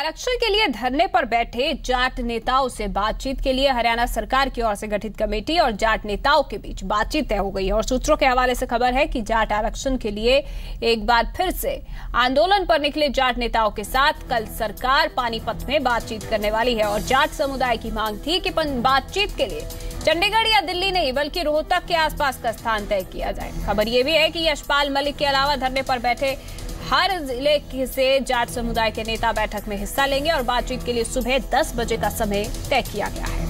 आरक्षण के लिए धरने पर बैठे जाट नेताओं से बातचीत के लिए हरियाणा सरकार की ओर से गठित कमेटी और जाट नेताओं के बीच बातचीत तय हो गई है। और सूत्रों के हवाले से खबर है कि जाट आरक्षण के लिए एक बार फिर से आंदोलन पर निकले जाट नेताओं के साथ कल सरकार पानीपत में बातचीत करने वाली है। और जाट समुदाय की मांग थी कि बातचीत के लिए चंडीगढ़ या दिल्ली नहीं, बल्कि रोहतक के आसपास का स्थान तय किया जाए। खबर यह भी है कि यशपाल मलिक के अलावा धरने पर बैठे हर ज़िले से जाट समुदाय के नेता बैठक में हिस्सा लेंगे और बातचीत के लिए सुबह 10 बजे का समय तय किया गया है।